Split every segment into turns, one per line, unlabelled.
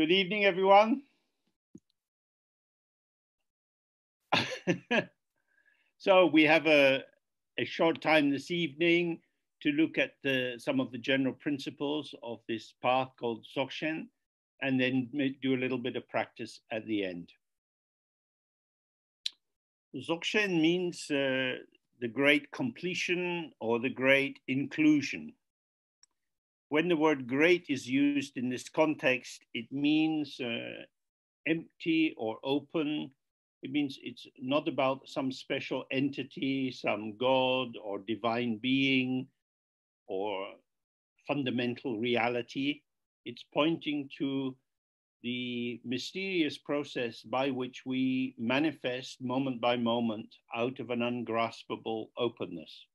Good evening, everyone. so we have a, a short time this evening to look at the, some of the general principles of this path called Dzogchen, and then do a little bit of practice at the end. Dzogchen means uh, the great completion or the great inclusion. When the word great is used in this context, it means uh, empty or open. It means it's not about some special entity, some God or divine being or fundamental reality. It's pointing to the mysterious process by which we manifest moment by moment out of an ungraspable openness.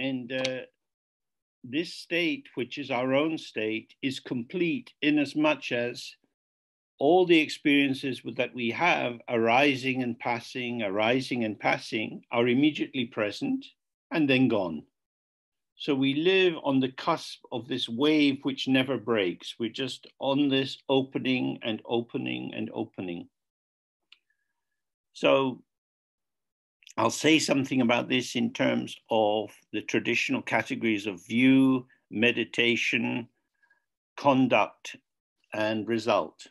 And uh, this state, which is our own state, is complete in as much as all the experiences that we have arising and passing, arising and passing, are immediately present and then gone. So we live on the cusp of this wave which never breaks. We're just on this opening and opening and opening. So I'll say something about this in terms of the traditional categories of view, meditation, conduct, and result.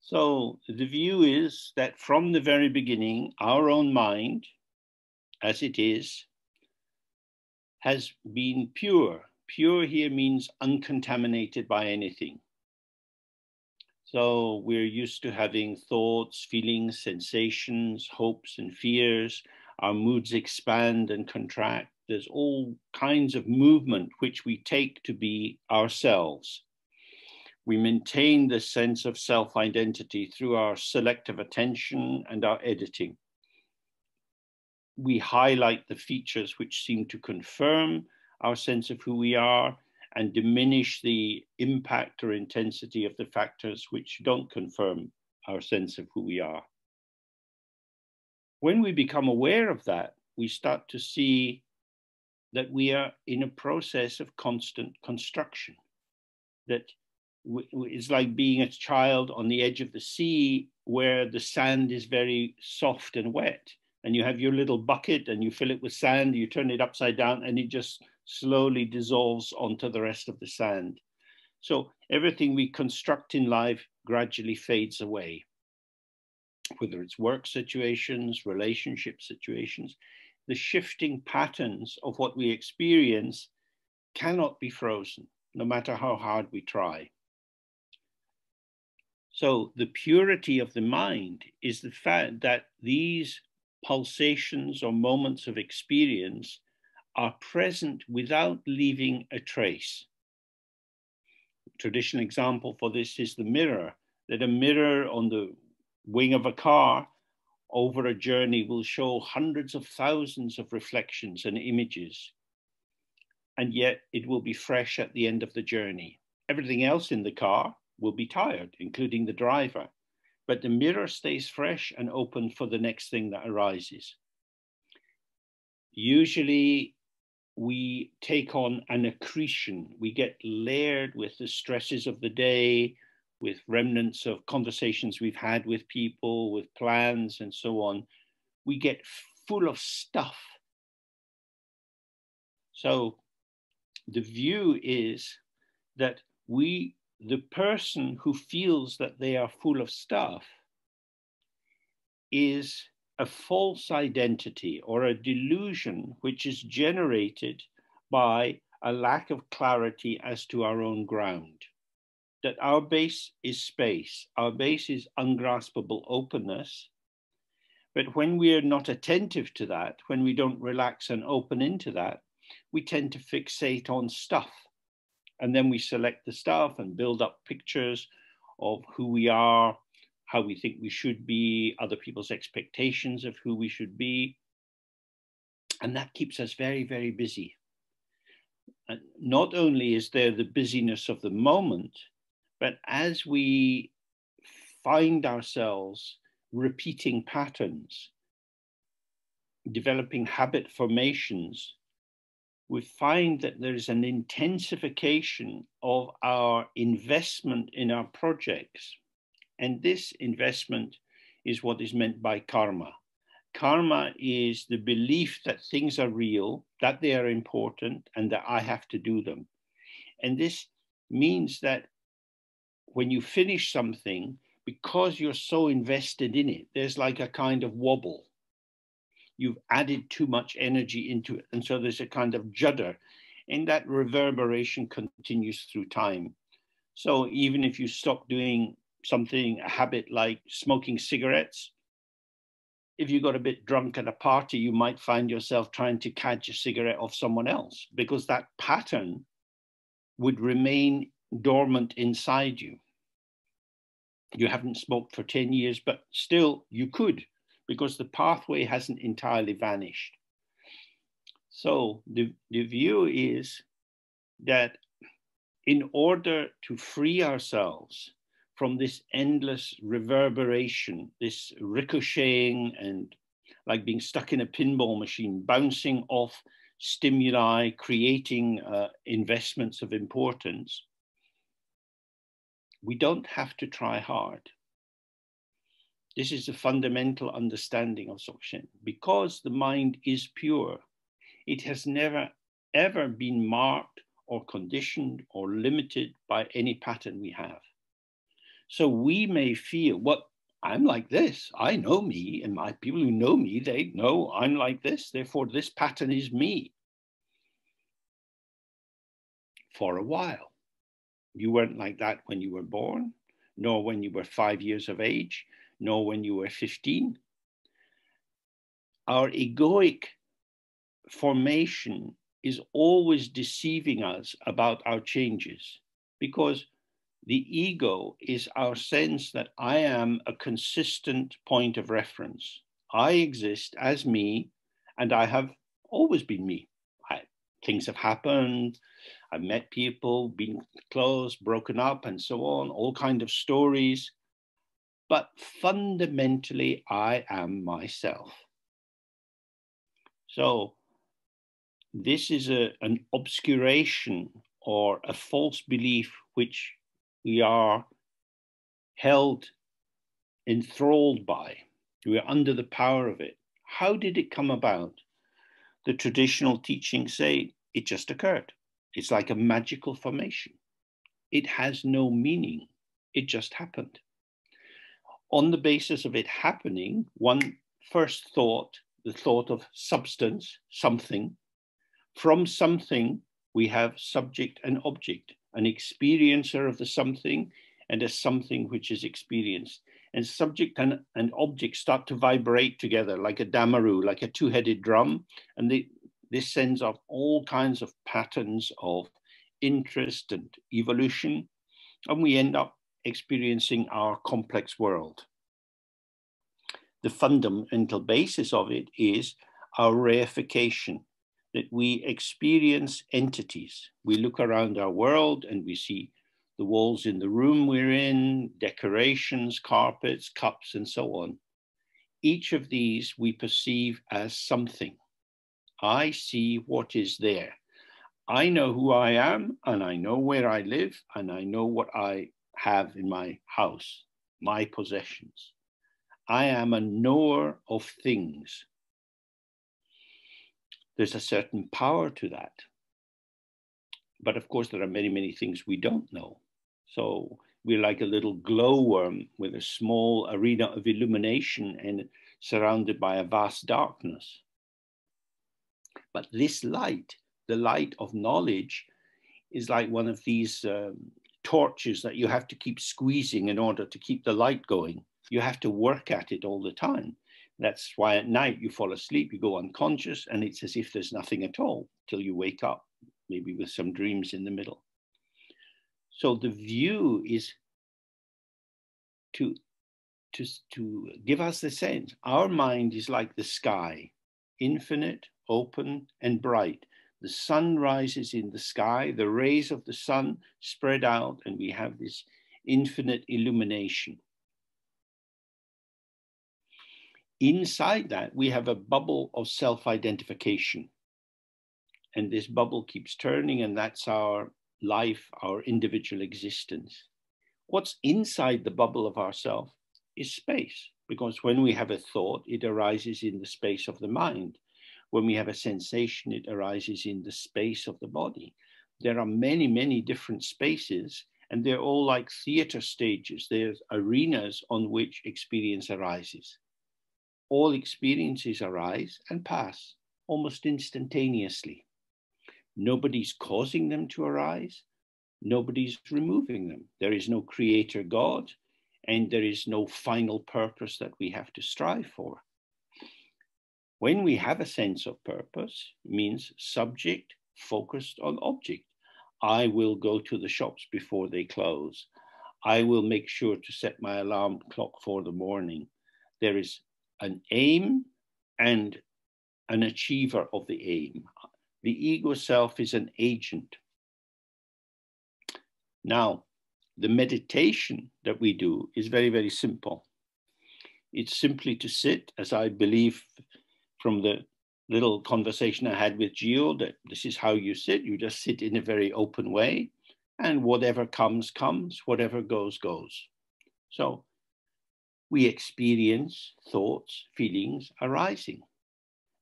So the view is that from the very beginning, our own mind, as it is, has been pure. Pure here means uncontaminated by anything. So we're used to having thoughts, feelings, sensations, hopes, and fears. Our moods expand and contract. There's all kinds of movement which we take to be ourselves. We maintain this sense of self identity through our selective attention and our editing we highlight the features which seem to confirm our sense of who we are and diminish the impact or intensity of the factors which don't confirm our sense of who we are. When we become aware of that, we start to see that we are in a process of constant construction. That it's like being a child on the edge of the sea where the sand is very soft and wet and you have your little bucket and you fill it with sand, you turn it upside down, and it just slowly dissolves onto the rest of the sand. So everything we construct in life gradually fades away, whether it's work situations, relationship situations. The shifting patterns of what we experience cannot be frozen, no matter how hard we try. So the purity of the mind is the fact that these pulsations or moments of experience are present without leaving a trace. A traditional example for this is the mirror, that a mirror on the wing of a car over a journey will show hundreds of thousands of reflections and images, and yet it will be fresh at the end of the journey. Everything else in the car will be tired, including the driver but the mirror stays fresh and open for the next thing that arises. Usually, we take on an accretion. We get layered with the stresses of the day, with remnants of conversations we've had with people, with plans, and so on. We get full of stuff. So, the view is that we the person who feels that they are full of stuff is a false identity or a delusion which is generated by a lack of clarity as to our own ground. That our base is space, our base is ungraspable openness. But when we are not attentive to that, when we don't relax and open into that, we tend to fixate on stuff and then we select the stuff and build up pictures of who we are, how we think we should be, other people's expectations of who we should be. And that keeps us very, very busy. And not only is there the busyness of the moment, but as we find ourselves repeating patterns, developing habit formations, we find that there's an intensification of our investment in our projects. And this investment is what is meant by karma. Karma is the belief that things are real, that they are important, and that I have to do them. And this means that when you finish something, because you're so invested in it, there's like a kind of wobble. You've added too much energy into it. And so there's a kind of judder, and that reverberation continues through time. So even if you stop doing something, a habit like smoking cigarettes, if you got a bit drunk at a party, you might find yourself trying to catch a cigarette off someone else because that pattern would remain dormant inside you. You haven't smoked for 10 years, but still you could because the pathway hasn't entirely vanished. So the, the view is that in order to free ourselves from this endless reverberation, this ricocheting and like being stuck in a pinball machine, bouncing off stimuli, creating uh, investments of importance, we don't have to try hard. This is a fundamental understanding of Dzogchen. Because the mind is pure, it has never ever been marked or conditioned or limited by any pattern we have. So we may feel, what I'm like this. I know me, and my people who know me, they know I'm like this. Therefore, this pattern is me. For a while. You weren't like that when you were born, nor when you were five years of age, nor when you were 15. Our egoic formation is always deceiving us about our changes because the ego is our sense that I am a consistent point of reference. I exist as me, and I have always been me. I, things have happened, I've met people, been close, broken up, and so on, all kind of stories. But fundamentally, I am myself. So this is a, an obscuration or a false belief which we are held enthralled by. We are under the power of it. How did it come about? The traditional teachings say it just occurred. It's like a magical formation. It has no meaning. It just happened. On the basis of it happening, one first thought, the thought of substance, something. From something, we have subject and object, an experiencer of the something and a something which is experienced. And subject and, and object start to vibrate together like a damaru, like a two headed drum. And this sends off all kinds of patterns of interest and evolution, and we end up experiencing our complex world. The fundamental basis of it is our reification, that we experience entities. We look around our world and we see the walls in the room we're in, decorations, carpets, cups, and so on. Each of these we perceive as something. I see what is there. I know who I am and I know where I live and I know what I have in my house, my possessions. I am a knower of things. There's a certain power to that. But of course, there are many, many things we don't know. So we're like a little glowworm with a small arena of illumination and surrounded by a vast darkness. But this light, the light of knowledge, is like one of these um, torches that you have to keep squeezing in order to keep the light going. You have to work at it all the time. That's why at night you fall asleep, you go unconscious, and it's as if there's nothing at all till you wake up, maybe with some dreams in the middle. So the view is to, to, to give us the sense our mind is like the sky, infinite, open and bright. The sun rises in the sky, the rays of the sun spread out, and we have this infinite illumination. Inside that, we have a bubble of self identification. and this bubble keeps turning, and that's our life, our individual existence. What's inside the bubble of ourself is space, because when we have a thought, it arises in the space of the mind. When we have a sensation, it arises in the space of the body. There are many, many different spaces, and they're all like theater stages. There's arenas on which experience arises. All experiences arise and pass almost instantaneously. Nobody's causing them to arise. Nobody's removing them. There is no creator God, and there is no final purpose that we have to strive for. When we have a sense of purpose, means subject focused on object. I will go to the shops before they close. I will make sure to set my alarm clock for the morning. There is an aim and an achiever of the aim. The ego self is an agent. Now, the meditation that we do is very, very simple. It's simply to sit, as I believe from the little conversation I had with Gio, that this is how you sit. You just sit in a very open way, and whatever comes, comes, whatever goes, goes. So we experience thoughts, feelings arising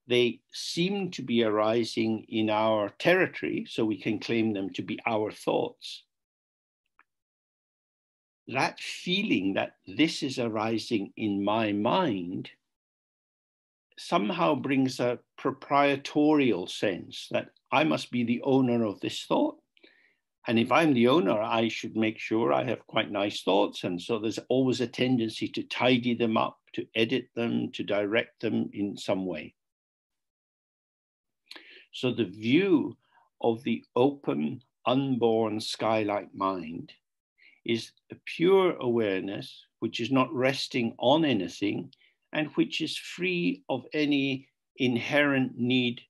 they seem to be arising in our territory, so we can claim them to be our thoughts. That feeling that this is arising in my mind somehow brings a proprietorial sense that I must be the owner of this thought. And if I'm the owner, I should make sure I have quite nice thoughts. And so there's always a tendency to tidy them up, to edit them, to direct them in some way. So the view of the open, unborn sky-like mind is a pure awareness which is not resting on anything and which is free of any inherent need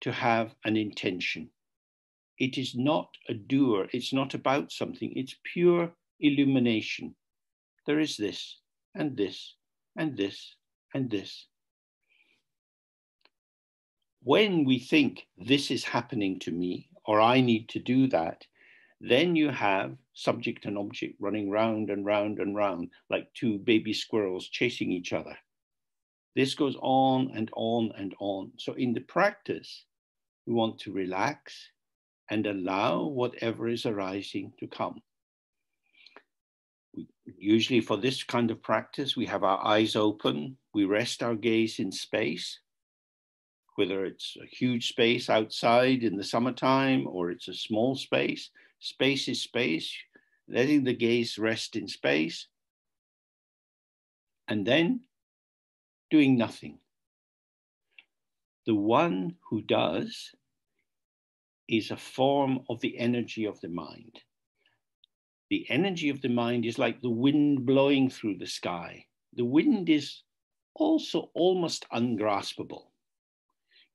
to have an intention. It is not a doer, it's not about something, it's pure illumination. There is this, and this, and this, and this when we think this is happening to me or I need to do that, then you have subject and object running round and round and round like two baby squirrels chasing each other. This goes on and on and on. So in the practice, we want to relax and allow whatever is arising to come. Usually for this kind of practice, we have our eyes open, we rest our gaze in space, whether it's a huge space outside in the summertime or it's a small space. Space is space, letting the gaze rest in space, and then doing nothing. The one who does is a form of the energy of the mind. The energy of the mind is like the wind blowing through the sky. The wind is also almost ungraspable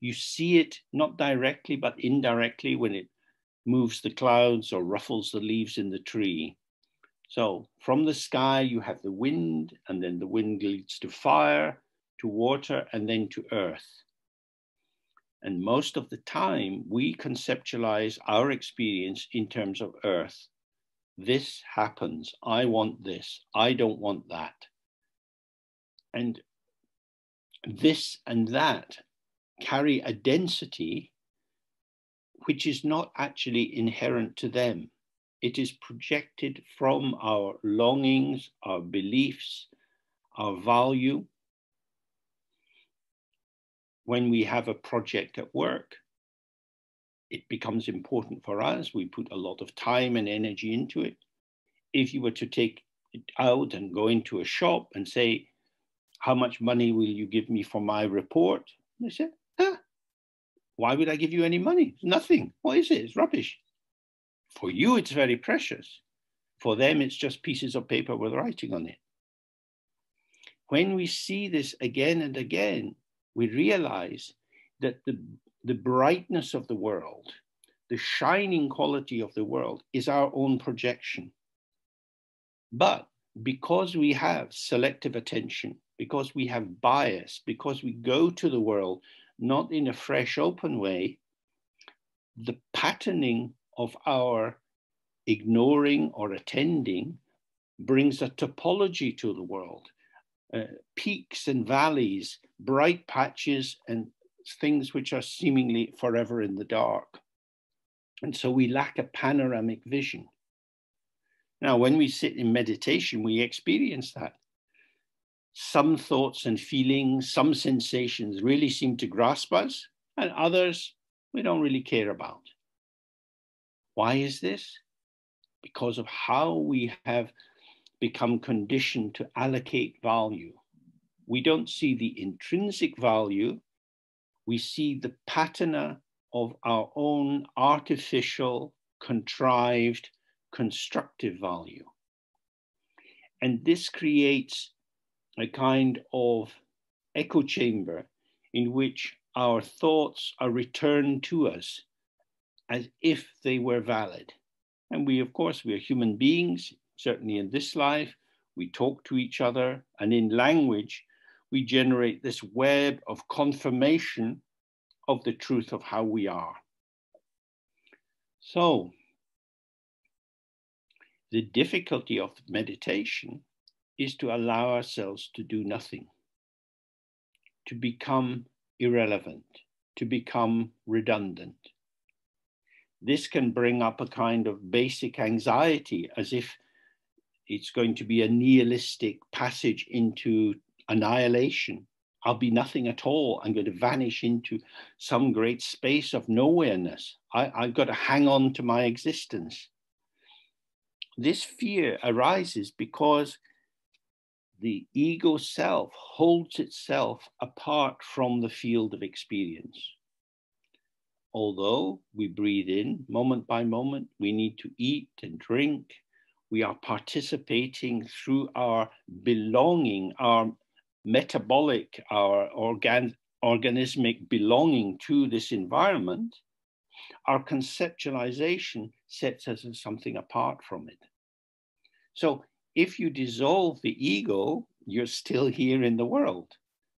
you see it not directly, but indirectly when it moves the clouds or ruffles the leaves in the tree. So from the sky, you have the wind, and then the wind leads to fire, to water, and then to earth. And most of the time, we conceptualize our experience in terms of earth. This happens. I want this. I don't want that. And this and that carry a density which is not actually inherent to them. It is projected from our longings, our beliefs, our value. When we have a project at work, it becomes important for us. We put a lot of time and energy into it. If you were to take it out and go into a shop and say, How much money will you give me for my report? They say, why would I give you any money? Nothing. What is it? It's rubbish. For you, it's very precious. For them, it's just pieces of paper with writing on it. When we see this again and again, we realize that the, the brightness of the world, the shining quality of the world is our own projection. But because we have selective attention, because we have bias, because we go to the world not in a fresh, open way, the patterning of our ignoring or attending brings a topology to the world uh, peaks and valleys, bright patches, and things which are seemingly forever in the dark. And so we lack a panoramic vision. Now, when we sit in meditation, we experience that. Some thoughts and feelings, some sensations really seem to grasp us, and others we don't really care about. Why is this? Because of how we have become conditioned to allocate value. We don't see the intrinsic value, we see the patina of our own artificial, contrived, constructive value. And this creates a kind of echo chamber in which our thoughts are returned to us as if they were valid. And we, of course, we are human beings, certainly in this life, we talk to each other, and in language, we generate this web of confirmation of the truth of how we are. So, the difficulty of meditation is to allow ourselves to do nothing, to become irrelevant, to become redundant. This can bring up a kind of basic anxiety as if it's going to be a nihilistic passage into annihilation. I'll be nothing at all. I'm going to vanish into some great space of nowhereness. I, I've got to hang on to my existence. This fear arises because the ego self holds itself apart from the field of experience. Although we breathe in moment by moment, we need to eat and drink, we are participating through our belonging, our metabolic, our organ, organismic belonging to this environment, our conceptualization sets us as something apart from it. So if you dissolve the ego, you're still here in the world,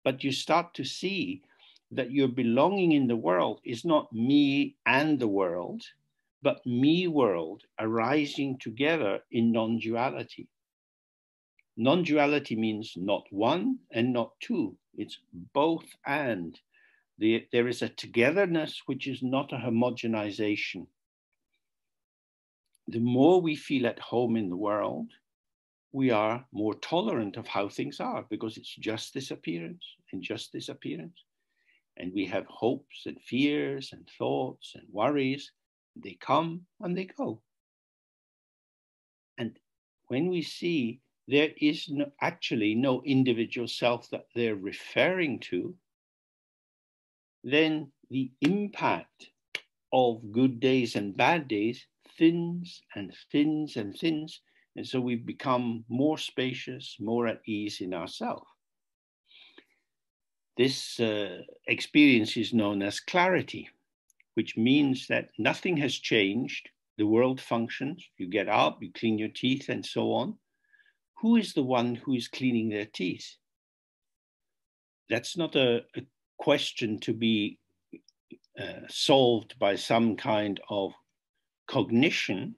but you start to see that your belonging in the world is not me and the world, but me world arising together in non duality. Non duality means not one and not two, it's both and. The, there is a togetherness which is not a homogenization. The more we feel at home in the world, we are more tolerant of how things are because it's just this appearance and just this appearance. And we have hopes and fears and thoughts and worries they come and they go. And when we see there is no, actually no individual self that they're referring to, then the impact of good days and bad days thins and thins and thins. And so we become more spacious, more at ease in ourselves. This uh, experience is known as clarity which means that nothing has changed. The world functions. You get up, you clean your teeth, and so on. Who is the one who is cleaning their teeth? That's not a, a question to be uh, solved by some kind of cognition.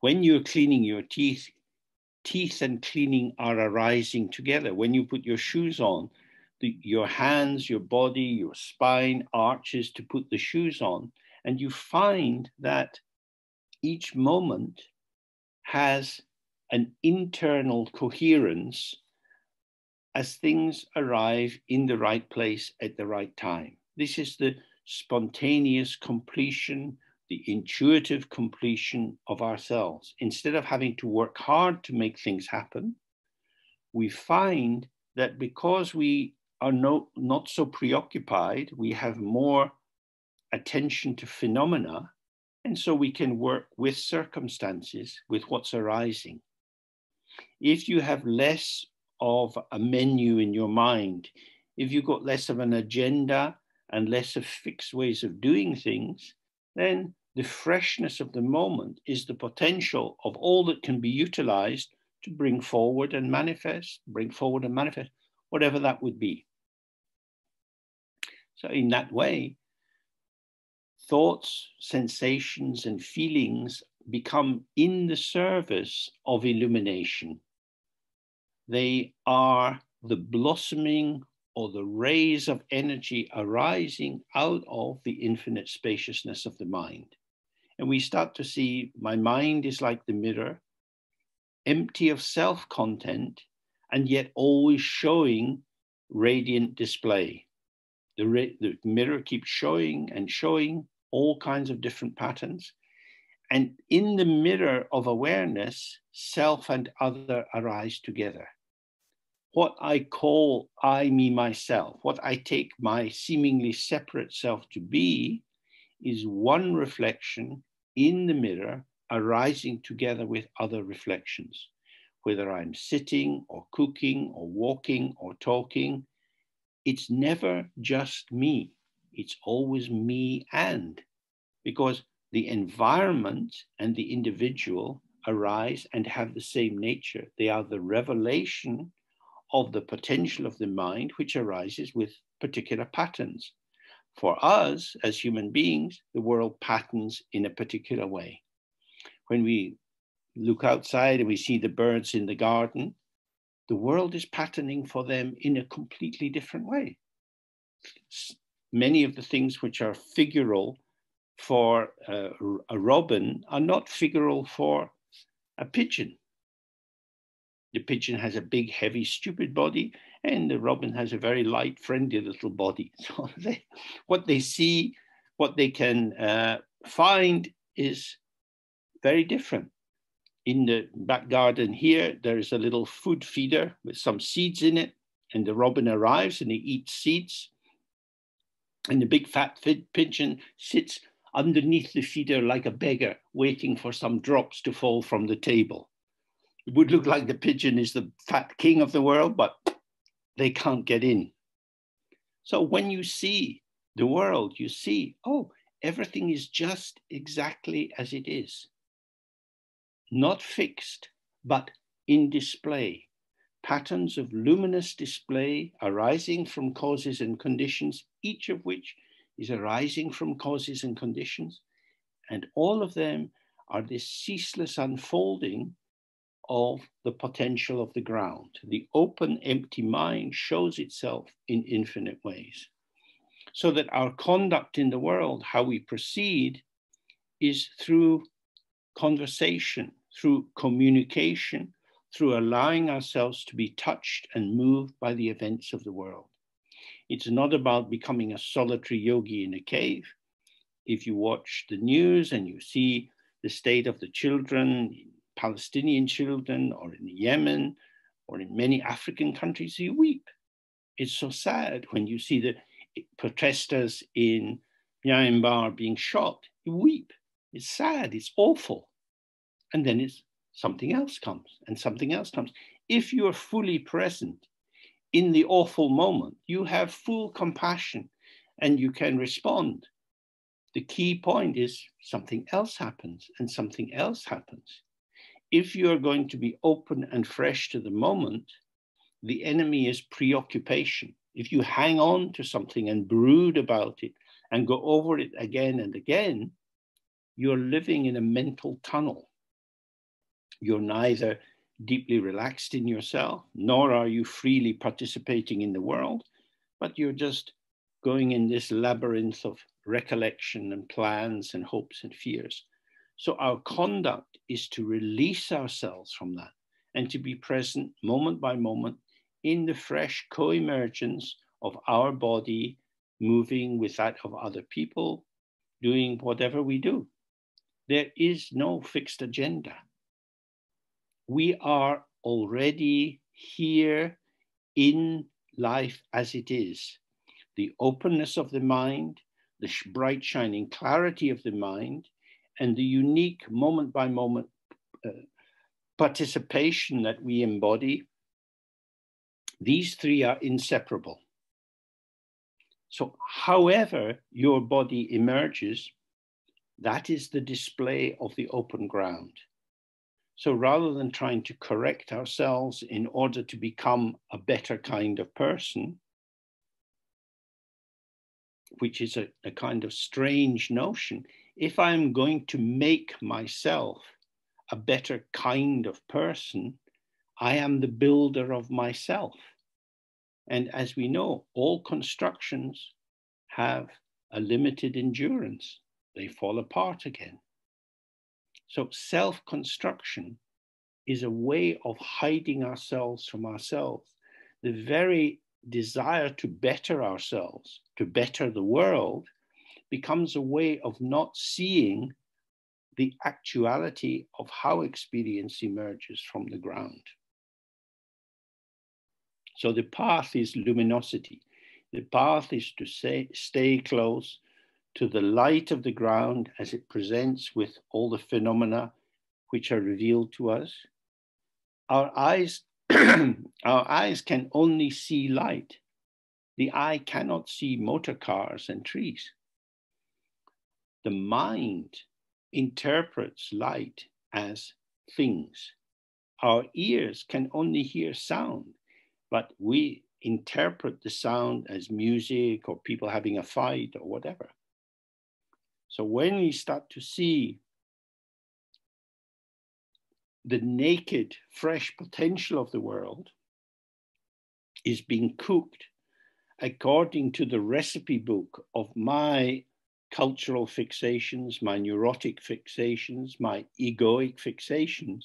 When you're cleaning your teeth, teeth and cleaning are arising together. When you put your shoes on, the, your hands, your body, your spine arches to put the shoes on. And you find that each moment has an internal coherence as things arrive in the right place at the right time. This is the spontaneous completion, the intuitive completion of ourselves. Instead of having to work hard to make things happen, we find that because we are no, not so preoccupied. We have more attention to phenomena. And so we can work with circumstances, with what's arising. If you have less of a menu in your mind, if you've got less of an agenda and less of fixed ways of doing things, then the freshness of the moment is the potential of all that can be utilized to bring forward and manifest, bring forward and manifest whatever that would be. So, in that way, thoughts, sensations, and feelings become in the service of illumination. They are the blossoming or the rays of energy arising out of the infinite spaciousness of the mind. And we start to see my mind is like the mirror, empty of self content, and yet always showing radiant display. The, the mirror keeps showing and showing all kinds of different patterns. And in the mirror of awareness, self and other arise together. What I call I, me, myself, what I take my seemingly separate self to be, is one reflection in the mirror arising together with other reflections. Whether I'm sitting or cooking or walking or talking, it's never just me. It's always me and, because the environment and the individual arise and have the same nature. They are the revelation of the potential of the mind, which arises with particular patterns. For us as human beings, the world patterns in a particular way. When we look outside and we see the birds in the garden, the world is patterning for them in a completely different way. Many of the things which are figural for uh, a robin are not figural for a pigeon. The pigeon has a big, heavy, stupid body, and the robin has a very light, friendly little body. So they, what they see, what they can uh, find is very different. In the back garden here, there is a little food feeder with some seeds in it, and the robin arrives and he eats seeds. And the big fat pigeon sits underneath the feeder like a beggar, waiting for some drops to fall from the table. It would look like the pigeon is the fat king of the world, but they can't get in. So when you see the world, you see, oh, everything is just exactly as it is. Not fixed, but in display. Patterns of luminous display arising from causes and conditions, each of which is arising from causes and conditions. And all of them are this ceaseless unfolding of the potential of the ground. The open, empty mind shows itself in infinite ways. So that our conduct in the world, how we proceed, is through conversation, through communication, through allowing ourselves to be touched and moved by the events of the world. It's not about becoming a solitary yogi in a cave. If you watch the news and you see the state of the children, Palestinian children, or in Yemen, or in many African countries, you weep. It's so sad when you see the protesters in Myanmar being shot. You weep. It's sad. It's awful. And then it's something else comes, and something else comes. If you are fully present in the awful moment, you have full compassion and you can respond. The key point is something else happens and something else happens. If you are going to be open and fresh to the moment, the enemy is preoccupation. If you hang on to something and brood about it and go over it again and again, you're living in a mental tunnel. You're neither deeply relaxed in yourself, nor are you freely participating in the world, but you're just going in this labyrinth of recollection and plans and hopes and fears. So our conduct is to release ourselves from that and to be present moment by moment in the fresh co-emergence of our body moving with that of other people, doing whatever we do. There is no fixed agenda we are already here in life as it is. The openness of the mind, the bright shining clarity of the mind, and the unique moment by moment uh, participation that we embody, these three are inseparable. So, however your body emerges, that is the display of the open ground. So rather than trying to correct ourselves in order to become a better kind of person, which is a, a kind of strange notion, if I'm going to make myself a better kind of person, I am the builder of myself. And as we know, all constructions have a limited endurance, they fall apart again. So, self construction is a way of hiding ourselves from ourselves. The very desire to better ourselves, to better the world, becomes a way of not seeing the actuality of how experience emerges from the ground. So the path is luminosity. The path is to say, stay close to the light of the ground as it presents with all the phenomena which are revealed to us. Our eyes, our eyes can only see light. The eye cannot see motor cars and trees. The mind interprets light as things. Our ears can only hear sound, but we interpret the sound as music or people having a fight or whatever. So when we start to see the naked, fresh potential of the world is being cooked according to the recipe book of my cultural fixations, my neurotic fixations, my egoic fixations,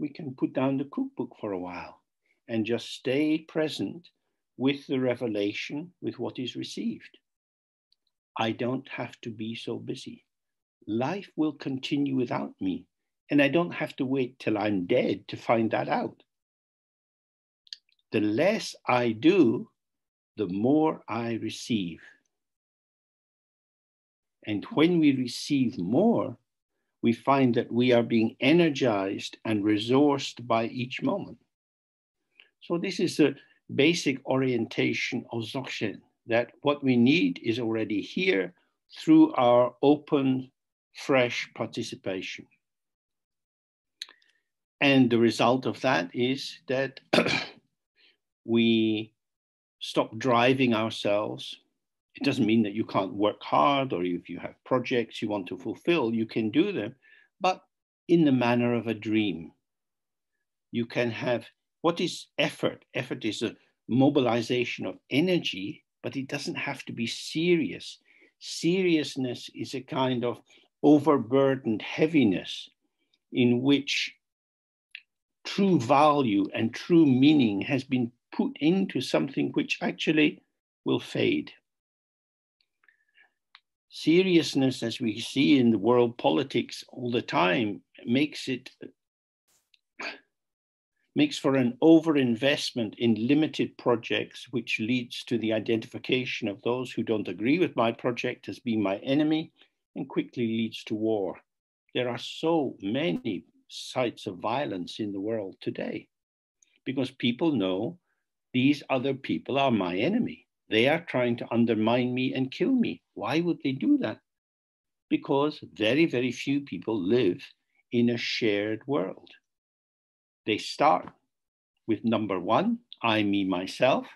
we can put down the cookbook for a while and just stay present with the revelation, with what is received. I don't have to be so busy. Life will continue without me, and I don't have to wait till I'm dead to find that out. The less I do, the more I receive. And when we receive more, we find that we are being energized and resourced by each moment. So, this is the basic orientation of Dzogchen that what we need is already here through our open, fresh participation. And the result of that is that we stop driving ourselves. It doesn't mean that you can't work hard or if you have projects you want to fulfill, you can do them, but in the manner of a dream. You can have what is effort? Effort is a mobilization of energy but it doesn't have to be serious. Seriousness is a kind of overburdened heaviness in which true value and true meaning has been put into something which actually will fade. Seriousness, as we see in the world politics all the time, makes it makes for an overinvestment in limited projects, which leads to the identification of those who don't agree with my project as being my enemy and quickly leads to war. There are so many sites of violence in the world today because people know these other people are my enemy. They are trying to undermine me and kill me. Why would they do that? Because very, very few people live in a shared world. They start with number one, I, me, myself,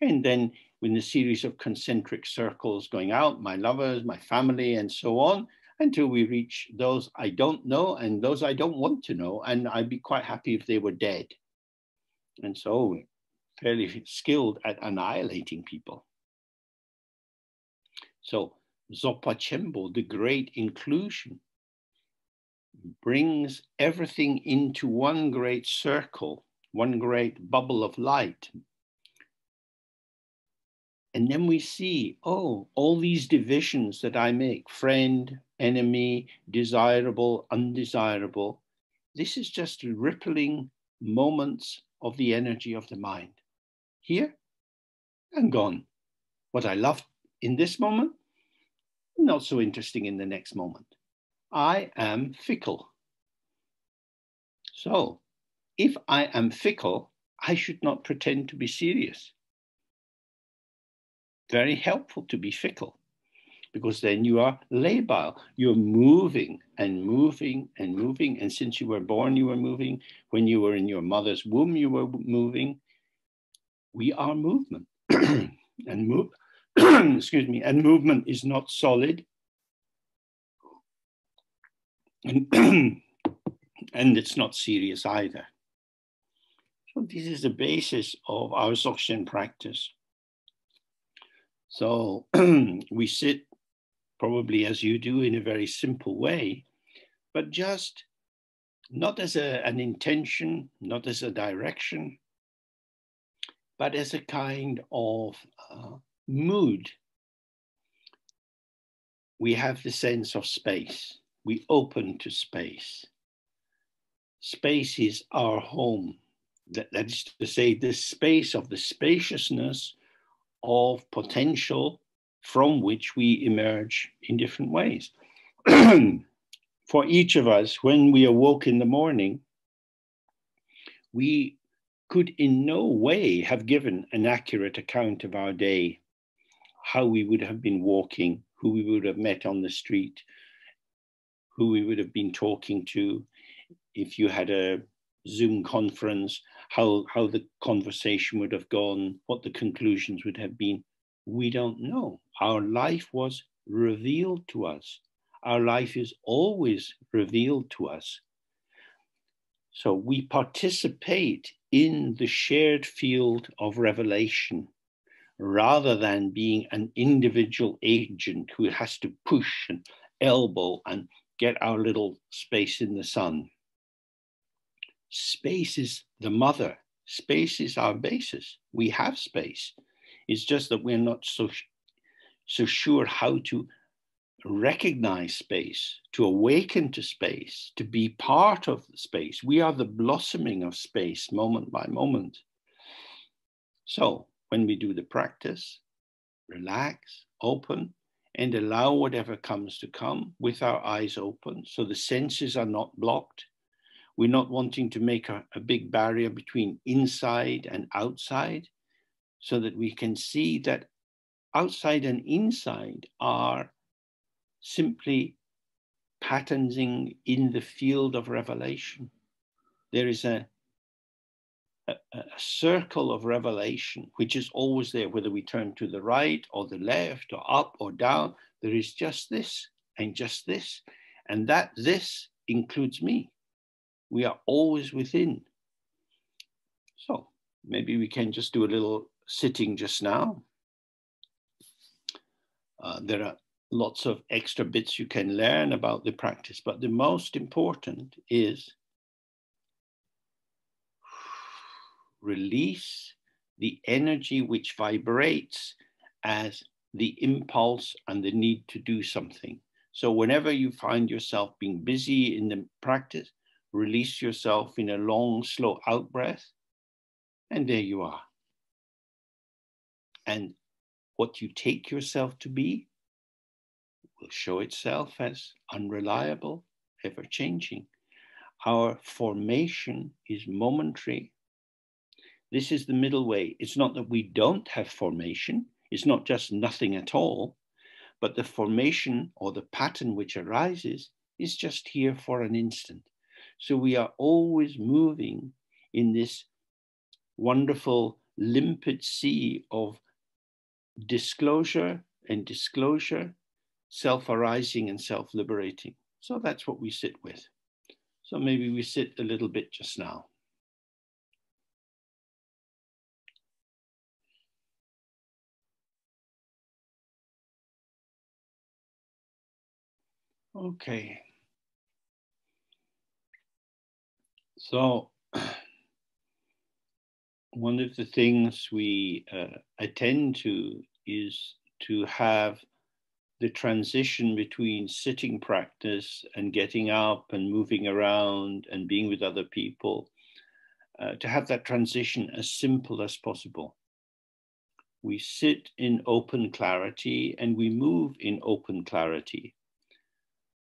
and then with a series of concentric circles going out, my lovers, my family, and so on, until we reach those I don't know and those I don't want to know. And I'd be quite happy if they were dead. And so, fairly skilled at annihilating people. So, Dzogpa Chenpo, the great inclusion, brings everything into one great circle, one great bubble of light. And then we see, oh, all these divisions that I make friend, enemy, desirable, undesirable this is just rippling moments of the energy of the mind. Here and gone. What I love in this moment, not so interesting in the next moment. I am fickle. So, if I am fickle, I should not pretend to be serious. Very helpful to be fickle because then you are labile. You're moving and moving and moving. And since you were born, you were moving. When you were in your mother's womb, you were moving. We are movement. and move, excuse me, and movement is not solid. And, and it's not serious either. So this is the basis of our Dzogchen practice. So we sit probably as you do in a very simple way, but just not as a, an intention, not as a direction, but as a kind of uh, mood. We have the sense of space. We open to space. Space is our home. That, that is to say, the space of the spaciousness of potential from which we emerge in different ways. For each of us, when we awoke in the morning, we could in no way have given an accurate account of our day, how we would have been walking, who we would have met on the street, who we would have been talking to, if you had a Zoom conference, how, how the conversation would have gone, what the conclusions would have been. We don't know. Our life was revealed to us. Our life is always revealed to us. So we participate in the shared field of revelation rather than being an individual agent who has to push and elbow and get our little space in the sun. Space is the mother, space is our basis. We have space. It's just that we're not so, so sure how to recognize space, to awaken to space, to be part of the space. We are the blossoming of space moment by moment. So when we do the practice, relax, open, and allow whatever comes to come with our eyes open so the senses are not blocked. We're not wanting to make a, a big barrier between inside and outside so that we can see that outside and inside are simply patterning in the field of revelation. There is a, a, a, circle of revelation which is always there, whether we turn to the right or the left or up or down. There is just this and just this. And that this includes me. We are always within. So maybe we can just do a little sitting just now. Uh, there are lots of extra bits you can learn about the practice, but the most important is release the energy which vibrates as the impulse and the need to do something. So, whenever you find yourself being busy in the practice, release yourself in a long, slow out breath, and there you are. And what you take yourself to be will show itself as unreliable, ever changing. Our formation is momentary. This is the middle way. It's not that we don't have formation, it's not just nothing at all, but the formation or the pattern which arises is just here for an instant. So we are always moving in this wonderful limpid sea of disclosure and disclosure self arising and self liberating. So that's what we sit with. So maybe we sit a little bit just now. Okay. So, one of the things we uh, attend to is to have the transition between sitting practice and getting up and moving around and being with other people, uh, to have that transition as simple as possible. We sit in open clarity and we move in open clarity.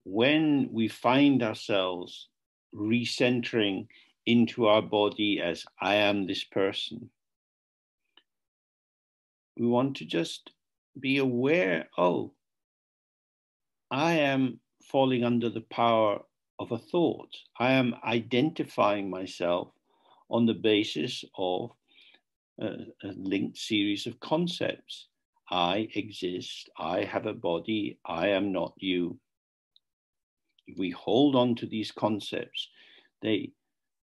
When we find ourselves recentering into our body as I am this person, we want to just be aware oh, I am falling under the power of a thought. I am identifying myself on the basis of a, a linked series of concepts. I exist, I have a body, I am not you. If we hold on to these concepts, they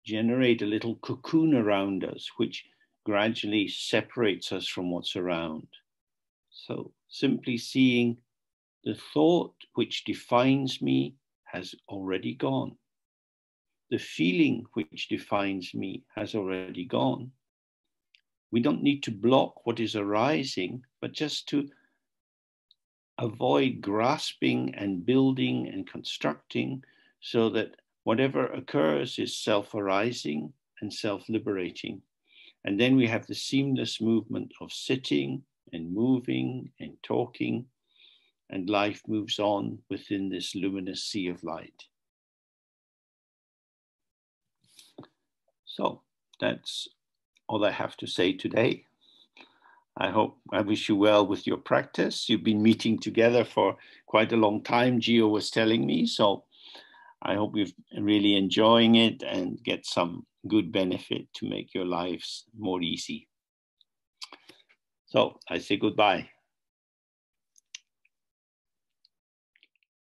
generate a little cocoon around us, which gradually separates us from what's around. So simply seeing the thought which defines me has already gone. The feeling which defines me has already gone. We don't need to block what is arising, but just to avoid grasping and building and constructing so that whatever occurs is self arising and self liberating. And then we have the seamless movement of sitting and moving and talking, and life moves on within this luminous sea of light. So that's all I have to say today. I hope I wish you well with your practice. You've been meeting together for quite a long time, Gio was telling me. So I hope you're really enjoying it and get some good benefit to make your lives more easy. So I say goodbye.